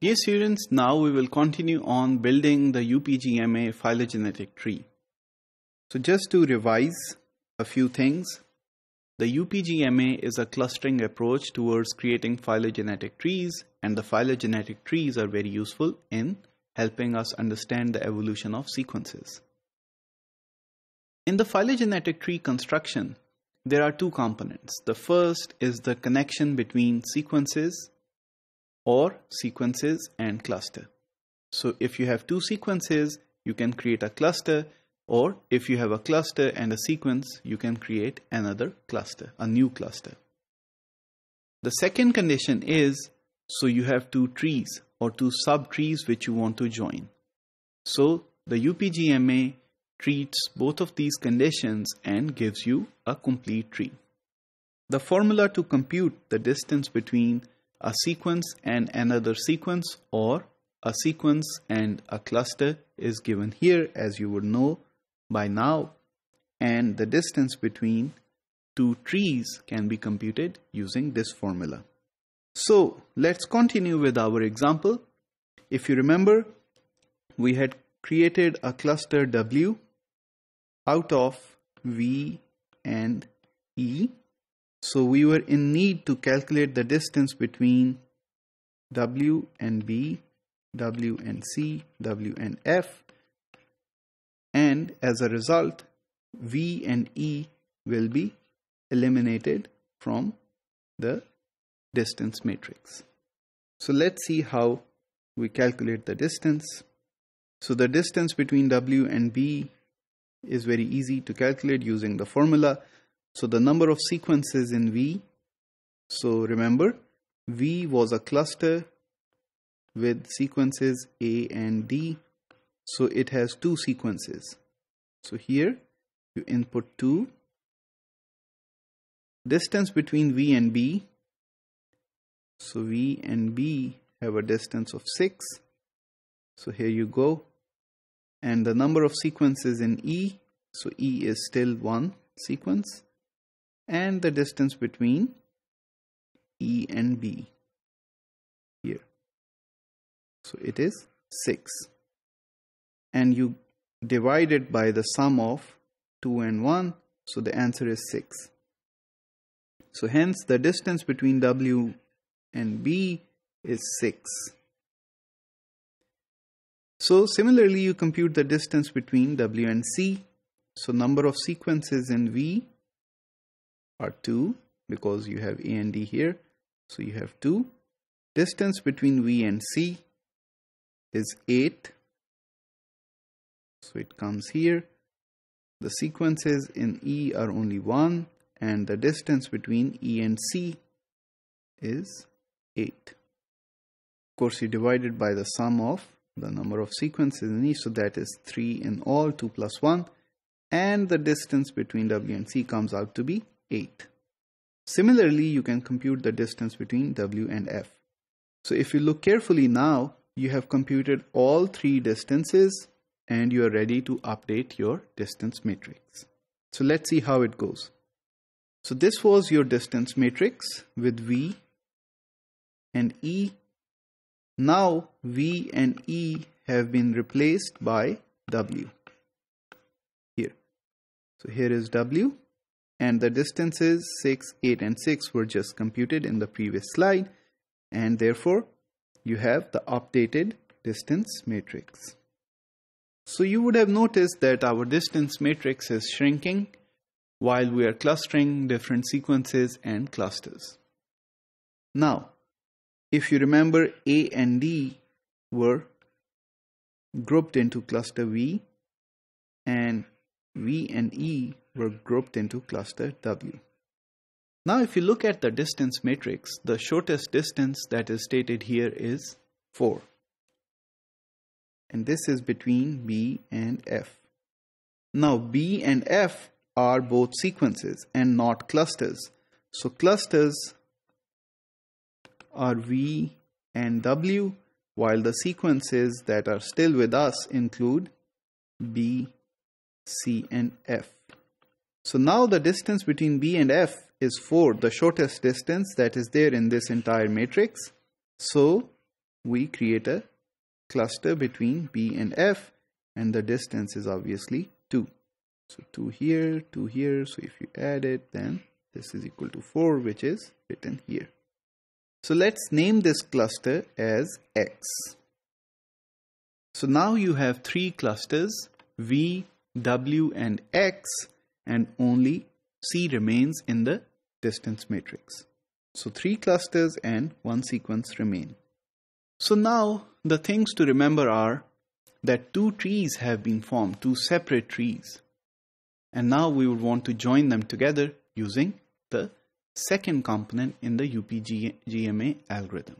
Dear students, now we will continue on building the UPGMA phylogenetic tree. So just to revise a few things, the UPGMA is a clustering approach towards creating phylogenetic trees and the phylogenetic trees are very useful in helping us understand the evolution of sequences. In the phylogenetic tree construction, there are two components. The first is the connection between sequences or sequences and cluster. So if you have two sequences, you can create a cluster or if you have a cluster and a sequence, you can create another cluster, a new cluster. The second condition is, so you have two trees or two subtrees which you want to join. So the UPGMA treats both of these conditions and gives you a complete tree. The formula to compute the distance between a sequence and another sequence or a sequence and a cluster is given here as you would know by now and the distance between two trees can be computed using this formula. So let's continue with our example. If you remember, we had created a cluster W out of V and E so we were in need to calculate the distance between W and B, W and C, W and F. And as a result, V and E will be eliminated from the distance matrix. So let's see how we calculate the distance. So the distance between W and B is very easy to calculate using the formula so the number of sequences in V, so remember V was a cluster with sequences A and D. So it has two sequences. So here you input 2. Distance between V and B. So V and B have a distance of 6. So here you go. And the number of sequences in E. So E is still one sequence and the distance between E and B here. So it is 6 and you divide it by the sum of 2 and 1 so the answer is 6. So hence the distance between W and B is 6. So similarly you compute the distance between W and C. So number of sequences in V are 2 because you have A and D here. So you have 2. Distance between V and C is 8. So it comes here. The sequences in E are only 1 and the distance between E and C is 8. Of course, you divide it by the sum of the number of sequences in E, so that is 3 in all, 2 plus 1, and the distance between W and C comes out to be 8. Similarly, you can compute the distance between W and F. So if you look carefully now, you have computed all three distances and you are ready to update your distance matrix. So let's see how it goes. So this was your distance matrix with V and E. Now V and E have been replaced by W here. So here is W and the distances 6, 8 and 6 were just computed in the previous slide and therefore you have the updated distance matrix. So you would have noticed that our distance matrix is shrinking while we are clustering different sequences and clusters. Now, if you remember A and D were grouped into cluster V and V and E were grouped into cluster W. Now if you look at the distance matrix, the shortest distance that is stated here is 4. And this is between B and F. Now B and F are both sequences and not clusters. So clusters are V and W while the sequences that are still with us include B, C and F. So now the distance between B and F is 4, the shortest distance that is there in this entire matrix. So we create a cluster between B and F and the distance is obviously 2. So 2 here, 2 here. So if you add it, then this is equal to 4, which is written here. So let's name this cluster as X. So now you have three clusters, V, W, and X, and only C remains in the distance matrix. So three clusters and one sequence remain. So now the things to remember are that two trees have been formed, two separate trees. And now we would want to join them together using the second component in the UPGMA algorithm.